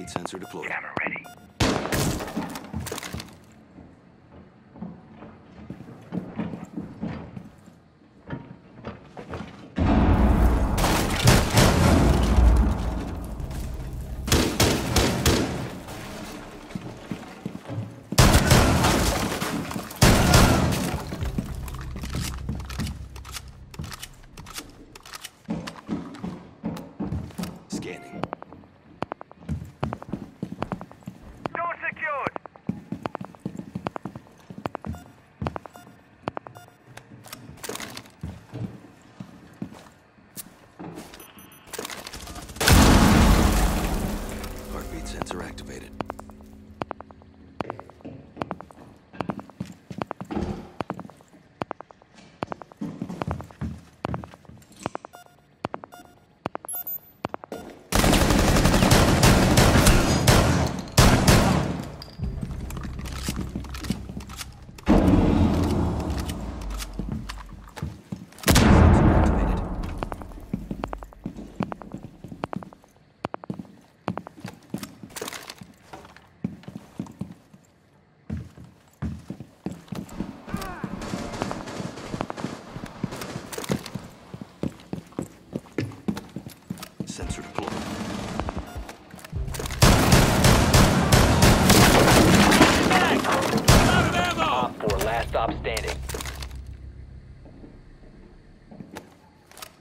Heartbeat sensor deployed. Camera ready. Scanning. Sensor activated. Sensor activated. Sensor deployed. Op 4, last stop standing.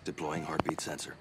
Deploying heartbeat sensor.